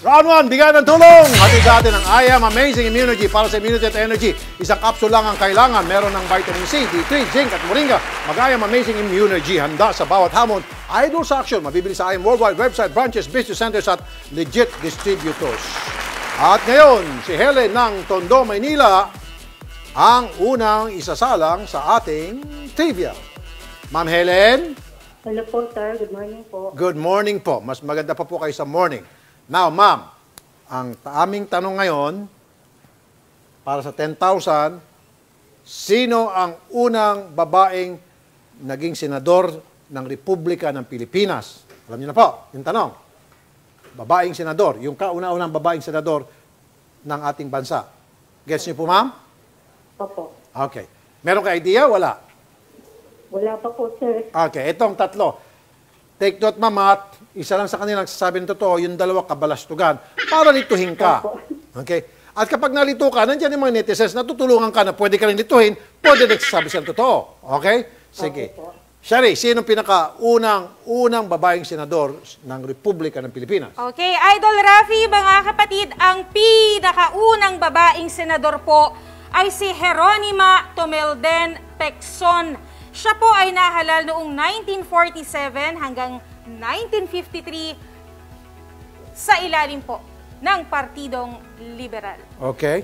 Round 1, bigyan ng tulong! Hatid sa atin ang I Am Amazing Immunity para sa immunity at energy. Isang capsule lang ang kailangan. Meron ng vitamin C, D3, zinc at moringa. Mag-I Am Amazing Immunity. Handa sa bawat hamon. Idol sa action. Mabibili sa I Am Worldwide website, branches, business centers at legit distributors. At ngayon, si Helen ng Tondo, Maynila, ang unang isasalang sa ating trivia. Ma'am Helen, Hello po, sir. Good morning po. good morning po. Mas maganda pa po kayo sa morning. Now, ma'am, ang aming tanong ngayon, para sa 10,000, sino ang unang babaeng naging senador ng Republika ng Pilipinas? Alam niyo na po, yung tanong. Babaeng senador, yung kauna-unang babaeng senador ng ating bansa. Gets niyo po, ma'am? Opo. Okay. Meron ka idea? Wala. Wala pa po, sir. Okay, itong tatlo. Take note, mamat. Isa lang sa kanila nagsasabi ng totoo, yung dalawa kabalastugan para lituhin ka. Okay? At kapag nalito ka, nandiyan yung mga netizens, natutulungan ka na pwede ka rin lituhin, pwede nagsasabi siya ng totoo. Okay? Sige. Shari, sino pinaka-unang unang babaeng senador ng Republika ng Pilipinas? Okay, Idol Rafi, mga kapatid, ang pinakaunang babaeng senador po ay si Jeronima Tomelden Pecson. Siya po ay nahalal noong 1947 hanggang 1953 sa ilalim po ng Partidong Liberal. Okay.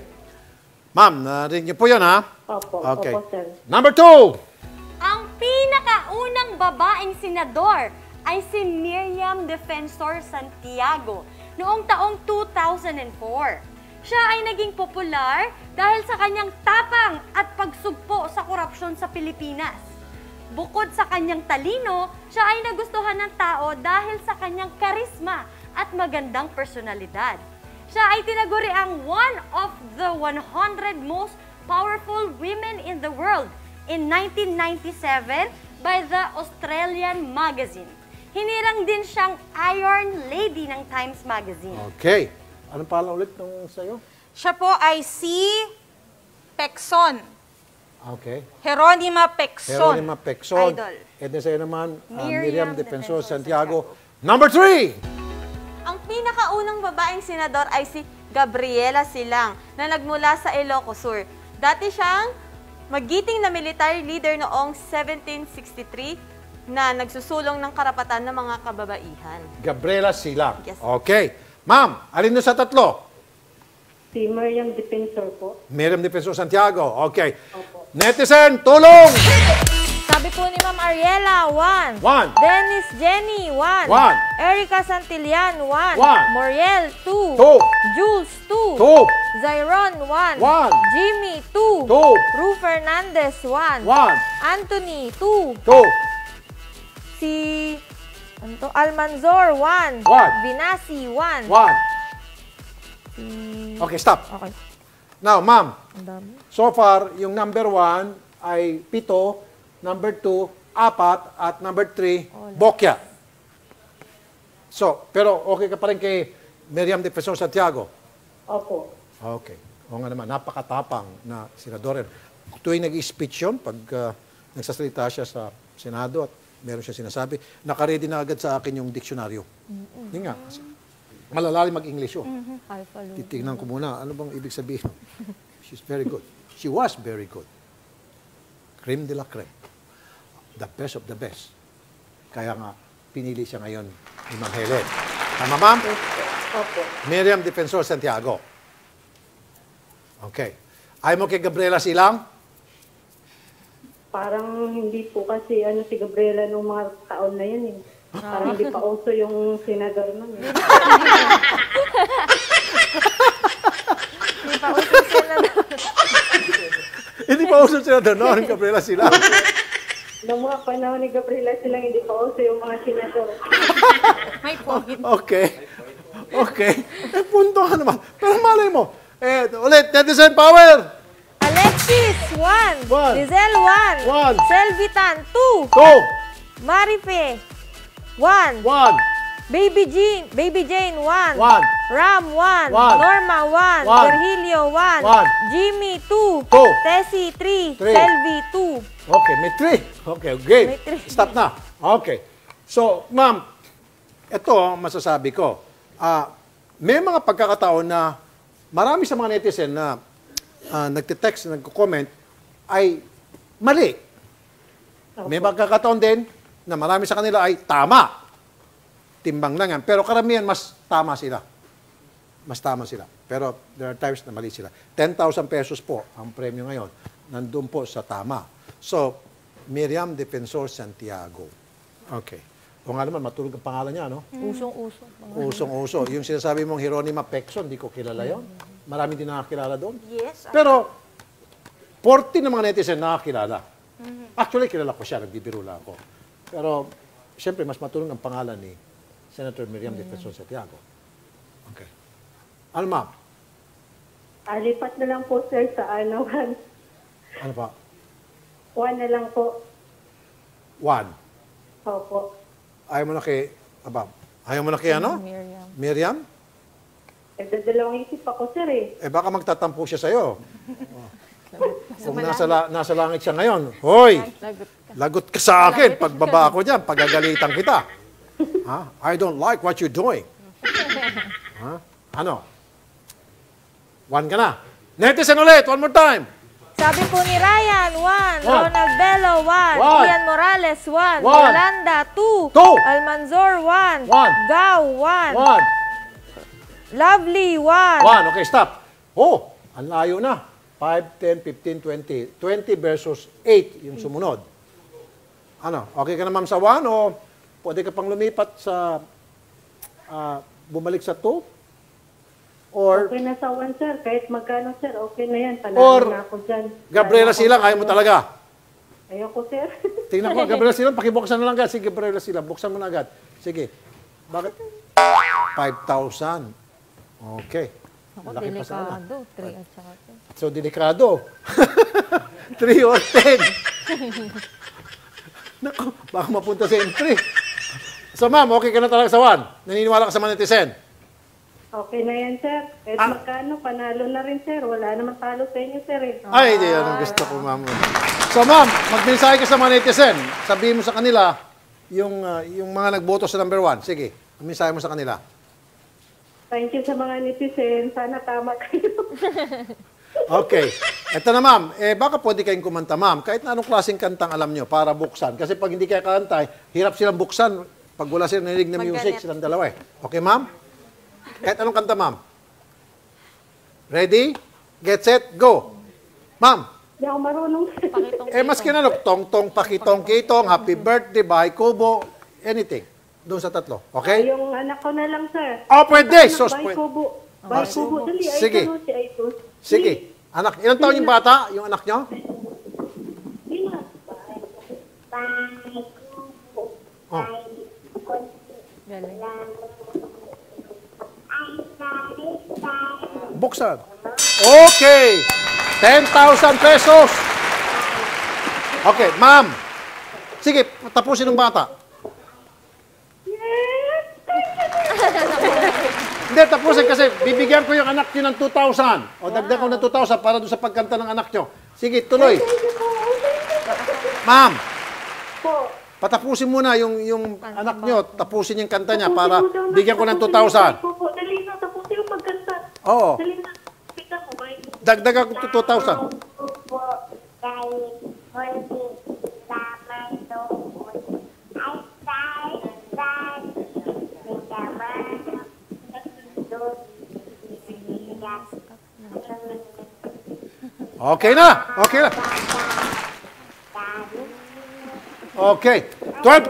Ma'am, narinig niyo po yun, ha? Opo. Okay. Opo, sir. Number two. Ang pinakaunang babaeng senador ay si Miriam Defensor Santiago noong taong 2004. Siya ay naging popular dahil sa kanyang tapang at pagsugpo sa korupsyon sa Pilipinas. Bukod sa kanyang talino, siya ay nagustuhan ng tao dahil sa kanyang karisma at magandang personalidad. Siya ay tinaguri ang one of the 100 most powerful women in the world in 1997 by the Australian magazine. Hinirang din siyang Iron Lady ng Times Magazine. Okay. Anong pala ulit nung sa'yo? Siya po ay si Pecson. Okay. Jeronima Pecson. Jeronima Pecson. Idol. And then sa'yo naman, uh, Miriam Miriam Defensor Defensor Santiago. Number three! Ang pinakaunang babaeng senador ay si Gabriela Silang na nagmula sa Ilocos Sur. Dati siyang magiting na military leader noong 1763 na nagsusulong ng karapatan ng mga kababaihan. Gabriela Silang. Yes. Okay. Ma'am, alin doon sa tatlo? Si Miriam Defensor po. Miriam Defensor Santiago. Okay. Opo. Netizen, tulong! Sabi po ni Ma'am Ariela, 1. One. Dennis Jenny, 1. One. Erica Santillan, 1. One. Moriel, 2. Two. Jules, 2. Two. Zyron, 1. One. Jimmy, 2. Two. Ru Fernandez, 1. One. Anthony, 2. Two. Si ano to? Almanzor, 1. One. Vinasi, 1. One. Si... Okay, stop. Okay. Now, ma'am, so far, yung number one ay pito, number two, apat, at number three, bokya. So, pero okay ka pa rin kay Miriam Defensor Santiago? Opo. Okay. O nga naman, napakatapang na senador. Tuwing nag-speech yun, pag uh, nagsasalita siya sa Senado at meron siya sinasabi, nakaredy na agad sa akin yung diksyonaryo. Yun nga. Malalalim mag-English yun. Alpha Lu. Titignan ko muna, ano bang ibig sabihin? She's very good. She was very good. Creme de la creme. The best of the best. Kaya nga, pinili siya ngayon ni Ma'am Helen. Tama, ma'am? Opo. Miriam Defensor Santiago. Okay. Ayaw mo kay Gabriela Silang? Parang hindi po kasi ano si Gabriela nung mga taon na yun eh. Parang hindi pa uso yung senador nun eh. Hindi pa uso senador. Hindi pa uso sila doon, no? Ang Gabriela Silang. Noong mga panahon ni Gabriela silang hindi pa uso yung mga senador. May point. Okay. Okay. Eh, punto ka naman. Pero malay mo. Eh, ulit, netizen power! Alexis, 1. One. Lizelle, 1. One. Selvitan, 2. Two, Marife, 1. one, Baby Jean, Baby Jane, 1. one, Ram, 1. One. Norma, 1. One. Virgilio, 1. One. Jimmy, 2. Two. Tessie, 3. Three. Selvi, 2. Okay, may three. Okay, game. May three. Stop na. Okay. So, ma'am, ito ang masasabi ko. Ah, may mga pagkakataon na marami sa mga netizen na uh, nagte-text, nagko-comment ay mali. May pagkakataon din na marami sa kanila ay tama. Timbang lang yan. Pero karamihan, mas tama sila. Mas tama sila. Pero there are times na mali sila. 10,000 pesos po ang premyo ngayon. Nandun po sa tama. So, Miriam Defensor Santiago. Okay. O nga naman, matulog ang pangalan niya, no? Usong-uso. Usong-uso. Yung sinasabi mong Hieronima Pexon, di ko kilala yon. Marami din nakakilala doon. Yes. Pero, 40 ng mga netizen nakakilala. Actually, kilala ko siya, nagbibiro lang ako. Pero, siyempre, mas matulong ang pangalan ni Senator Miriam Defensor Santiago. Okay. Ma'am? Alipat na lang po, sir, sa ano, one. Ano pa? One na lang po. One. Opo. Ayaw mo na kay, aba, ayaw mo na kay ano? Miriam. Miriam? Nagdadalawang isip ako, sir, eh. Eh, baka magtatampo siya sa'yo. Kung nasa, la- nasa langit siya ngayon, Hoy, Lagot ka. sa akin. Pagbaba ko dyan, pagagalitan kita. Ha? I don't like what you're doing. Ha? Ano? One ka na. Netizen ulit, one more time. Sabi po ni Ryan, 1. One. Ronald Bello, 1. One. Ian Morales, 1. One. Yolanda, 2. Two. Almanzor, 1. One. Gao, 1. One. Lovely, 1. One. Okay, stop. Oh, ang layo na. 5, 10, 15, 20. 20 versus 8 yung sumunod. Ano, okay ka na ma'am sa 1 o pwede ka pang lumipat sa ah, bumalik sa 2? Or Okay na sa one, sir. Kahit magkano, sir, okay na yan. Panalo Or, na ako dyan. Gabriela Silang, ayaw mo talaga? Ayoko, sir. Tingnan ko, Gabriela Silang, pakibuksan na lang agad. Sige, Gabriela Silang, buksan mo na agad. Sige. Bakit? 5,000. Okay. Ako, Laki delikado. 3 at saka 2. So, delikado. 3 or 10. Naku, baka mapunta sa entry. So, ma'am, okay ka na talaga sa 1? Naniniwala ka sa mga netizen? Okay na yan, sir. Kahit Ah. magkano, panalo na rin, sir. Wala naman talo sa inyo, sir, eh. Ay, di yan ang gusto ko, ma'am. So, ma'am, magmensahe ka sa mga netizen. Sabihin mo sa kanila, yung, ah, yung mga nagboto sa number 1. Sige, mensahe mo sa kanila. Thank you sa mga netizen. Sana tama kayo. Okay. Ito na, ma'am. Eh, baka pwede kayong kumanta, ma'am. Kahit na anong klaseng kantang alam nyo para buksan. Kasi pag hindi kayo kanta, hirap silang buksan. Pag wala silang narinig na music, silang dalawa eh. Okay, ma'am? Kahit anong kanta, ma'am. Ready? Get set, go. Ma'am, Hindi ako marunong, eh maski na, no, tong-tong, pakitong-kitong, happy birthday, bahay kubo, anything. Doon sa tatlo. Okay? Yung anak ko na lang, sir. Oh, pwede. Sos, Bay pwede. kubo. Bay kubo. Dali, ay Sige. tulo si Aitos. Sige. Anak, ilang taon yung bata? Yung anak nyo? Oh. Buksan. Okay. 10,000 pesos. Okay, ma'am. Sige, tapusin ng bata. Hindi, tapusin kasi bibigyan ko yung anak nyo ng 2,000. O dagdag ko ng 2,000 para doon sa pagkanta ng anak nyo. Sige, tuloy. Ma'am, Po. patapusin muna yung, yung anak nyo. Tapusin yung kanta niya para bigyan ko ng tapusin mo 2,000. yung bay kubo. Dali na, tapusin yung magkanta. Oo. Dali na. Pita ko, bay. Dagdagan ko to 2,000. Okay na. Okay na. Okay. 12.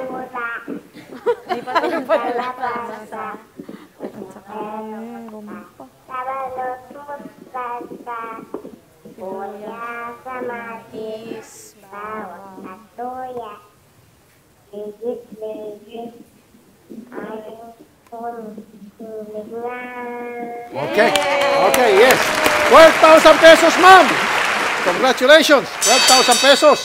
Tabalutut sa Kuya sa matis Bawang katuya Ligit-ligit Ay kung Okay. Okay, yes. 12,000 pesos, ma'am. Congratulations. 12,000 pesos.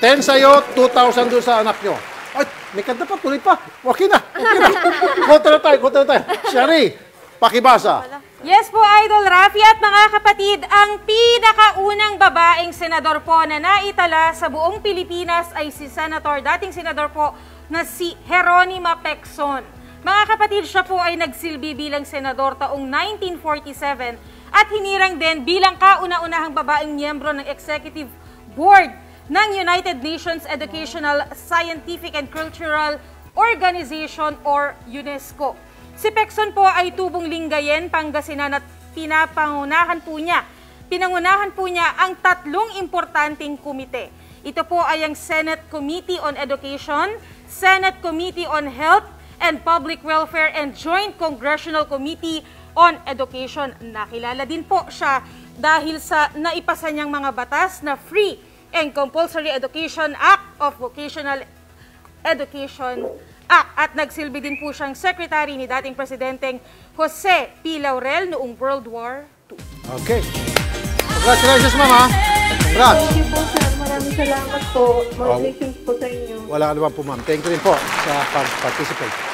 10 sa'yo, 2,000 doon sa anak nyo. Ay, may kanta pa, tuloy pa. Okay na. Okay na. Konta na tayo, konta na tayo. Shari, pakibasa. Yes po, Idol Rafi at mga kapatid, ang pinakaunang babaeng senador po na naitala sa buong Pilipinas ay si Senator, dating senador po, na si Jeronima Pecson. Mga kapatid, siya po ay nagsilbi bilang senador taong 1947 at hinirang din bilang kauna-unahang babaeng miyembro ng Executive Board ng United Nations Educational, Scientific and Cultural Organization or UNESCO. Si Pekson po ay tubong Lingayen, Pangasinan at pinapangunahan po niya. Pinangunahan po niya ang tatlong importanteng komite. Ito po ay ang Senate Committee on Education, Senate Committee on Health and Public Welfare and Joint Congressional Committee on Education. Nakilala din po siya dahil sa naipasa niyang mga batas na Free and Compulsory Education Act of Vocational Education Act at nagsilbi din po siyang secretary ni dating presidenteng Jose P. Laurel noong World War II. Okay. Congratulations, ma'am, ha? Congrats. Thank you po, sir. Maraming salamat po. More Oh. po sa inyo. Wala naman po, ma'am. Thank you rin po sa pag-participate.